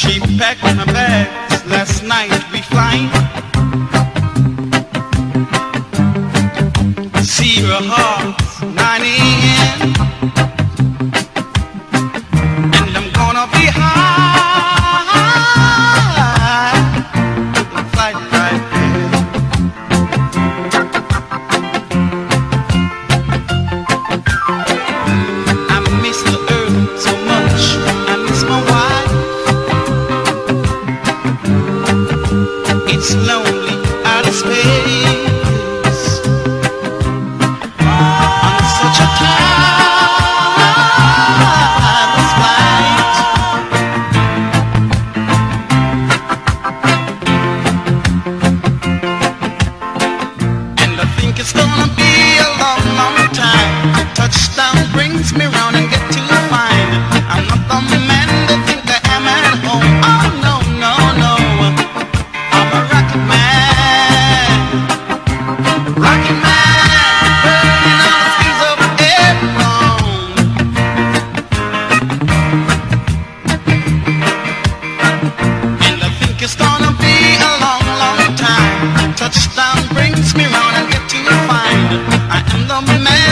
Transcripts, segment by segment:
She packed my bags. Last night we flying.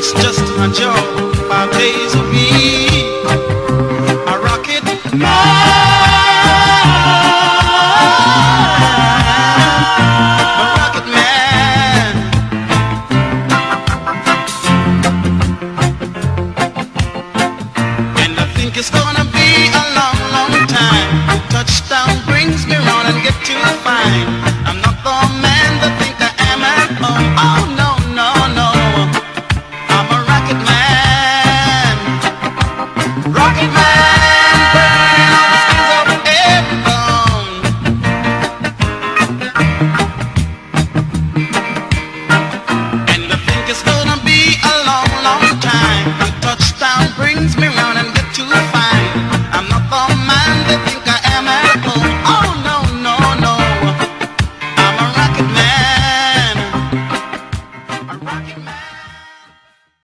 It's just my job five days a week. I rocket man. I rock man. And I think it's gonna be a long, long time. Touchdown brings me round and get to